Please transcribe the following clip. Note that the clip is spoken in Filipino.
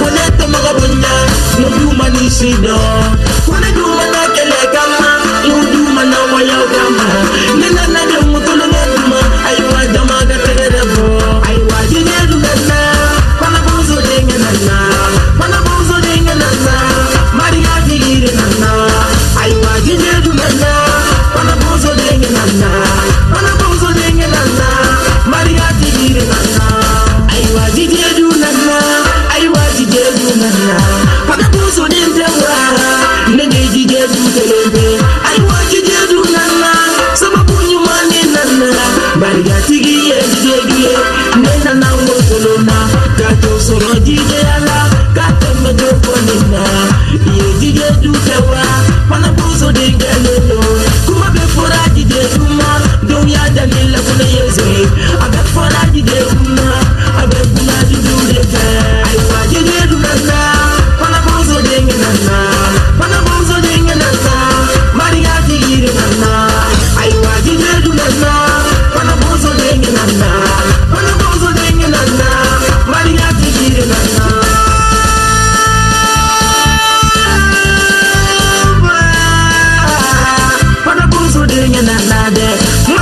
Wala ka makabunya Naglumanisi do Wala ka singing that melody.